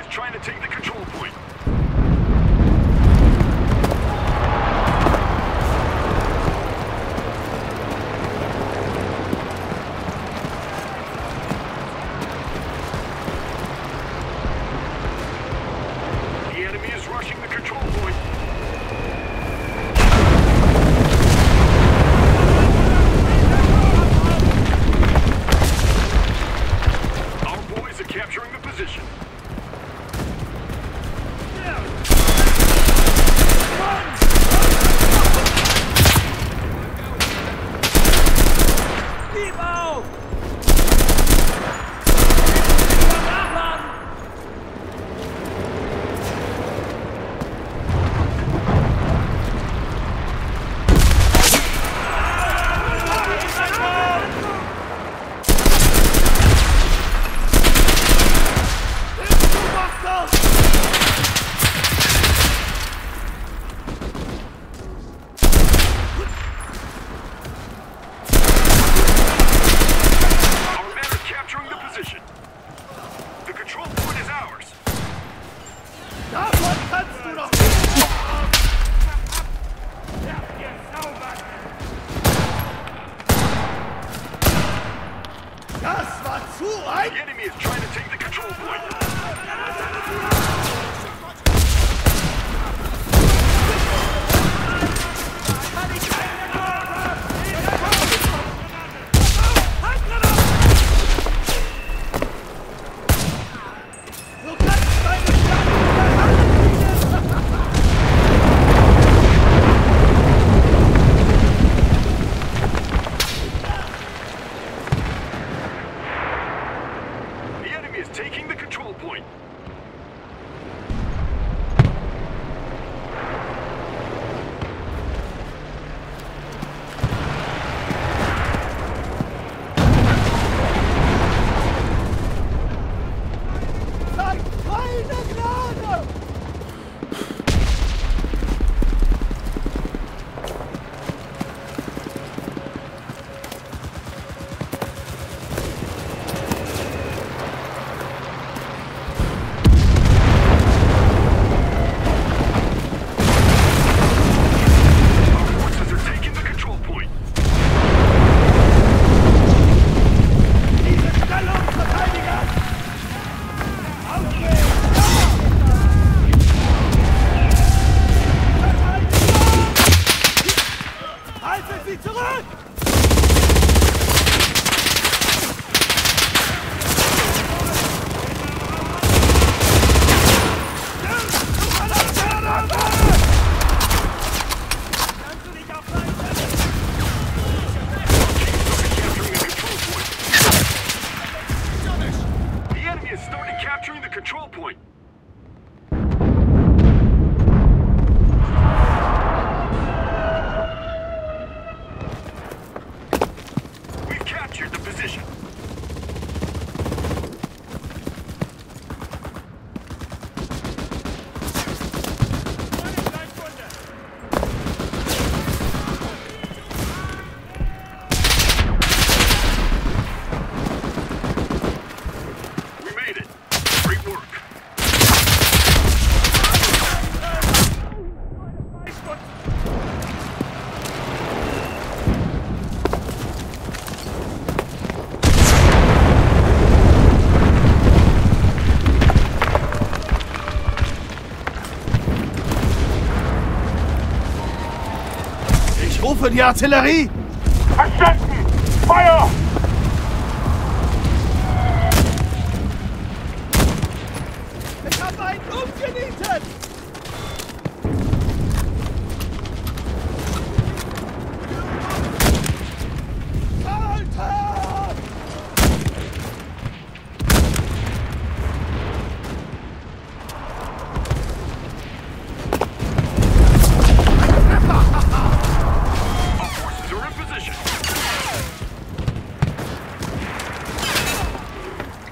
is trying to take the control point. secured the position. für die Artillerie! Verstanden! Feuer! Ich habe einen umgenietet!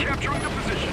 Capturing the position.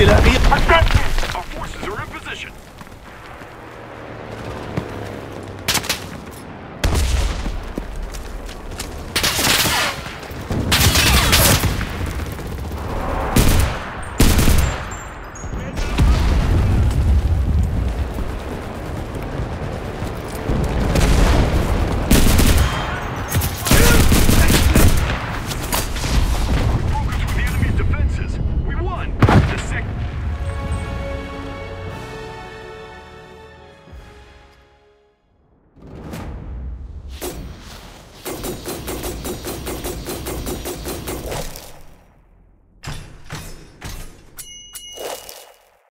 السلاحي